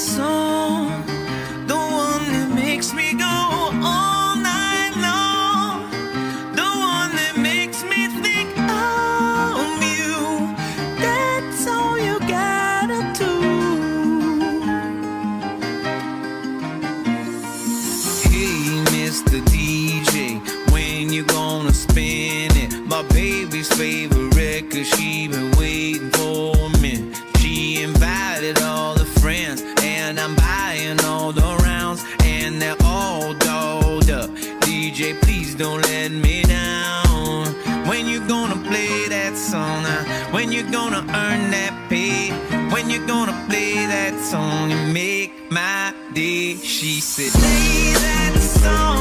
song, the one that makes me go all night long, the one that makes me think of you. That's all you gotta do. Hey, Mr. DJ, when you gonna spin it? My baby's favorite she they're all dolled up. DJ, please don't let me down. When you gonna play that song? When you gonna earn that pay? When you gonna play that song and make my day? She said, play that song.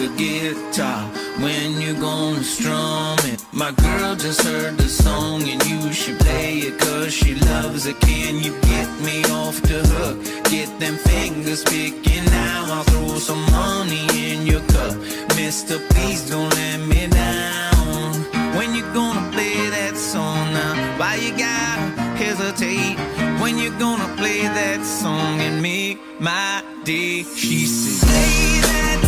Mr. Guitar, when you gonna strum it? My girl just heard the song and you should play it cause she loves it. Can you get me off the hook? Get them fingers picking now. I'll throw some money in your cup. Mister, please don't let me down. When you gonna play that song now? Why you gotta hesitate? When you gonna play that song and make my day? She said, play that